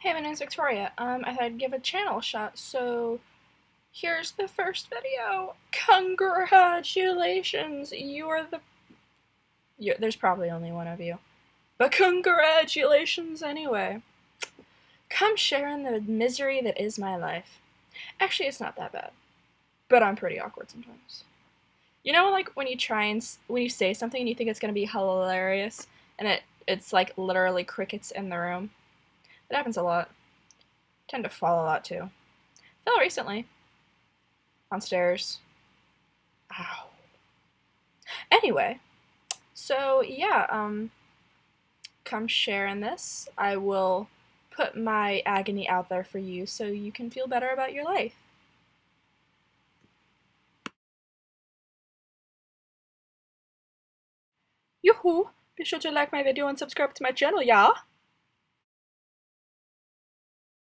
Hey, my name's Victoria. Um, I thought I'd give a channel shot, so here's the first video. Congratulations! You're the. You're, there's probably only one of you. But congratulations anyway. Come share in the misery that is my life. Actually, it's not that bad. But I'm pretty awkward sometimes. You know, like when you try and when you say something and you think it's gonna be hilarious, and it it's like literally crickets in the room. It happens a lot. I tend to fall a lot too. Fell recently. On stairs. Ow. Anyway, so yeah, um, come share in this. I will put my agony out there for you so you can feel better about your life. Yoo-hoo! Be sure to like my video and subscribe to my channel, yeah?